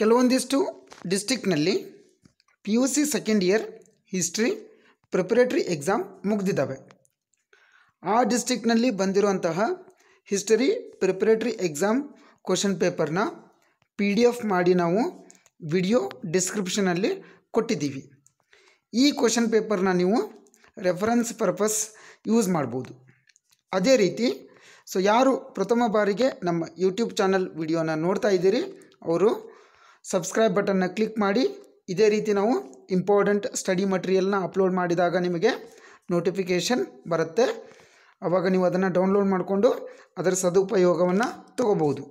ಕೆಲವೊಂದಿಷ್ಟು ಡಿಸ್ಟಿಕ್ನಲ್ಲಿ P U C second year history preparatory exam ಮುಗ್ದಿದ್ದಾವೆ. ಆ ಡಿಸ್ಟಿಕ್ನಲ್ಲಿ ಬಂದಿರುವಂತಹ ಹಿಸ್ಟರಿ ಪ್ರಿಪರೇಟ್ರಿ ಎಕ್ಸಾಮ್ ಕ್ವಶನ್ ಪೇಪರ್ನ ಪಿ ಡಿ ಎಫ್ ಮಾಡಿ ನಾವು ವಿಡಿಯೋ ಡಿಸ್ಕ್ರಿಪ್ಷನಲ್ಲಿ ಕೊಟ್ಟಿದ್ದೀವಿ. ಈ ಕ್ವಶನ್ ಪೇಪರ್ನ ನೀವು ರೆಫರೆನ್ಸ್ ಪರ್ಪಸ್ ಯೂಸ್ ಮಾಡ್ಬೋದು. ಅದೇ ರೀತಿ ಸೊ ಯಾರು ಪ್ರಥಮ ಬಾರಿಗೆ ನಮ್ಮ ಯೂಟ್ಯೂಬ್ ಚಾನಲ್ ವಿಡಿಯೋನ ನೋಡ್ತಾ ಇದ್ದೀರಿ, ಅವರು ಸಬ್ಸ್ಕ್ರೈಬ್ ಬಟನ್ನ ಕ್ಲಿಕ್ ಮಾಡಿ. ಇದೇ ರೀತಿ ನಾವು ಇಂಪಾರ್ಟೆಂಟ್ ಸ್ಟಡಿ ಮಟೀರಿಯಲ್ನ ಅಪ್ಲೋಡ್ ಮಾಡಿದಾಗ ನಿಮಗೆ ನೋಟಿಫಿಕೇಷನ್ ಬರುತ್ತೆ. ಆವಾಗ ನೀವು ಅದನ್ನು ಡೌನ್ಲೋಡ್ ಮಾಡಿಕೊಂಡು ಅದರ ಸದುಪಯೋಗವನ್ನು ತಗೋಬೋದು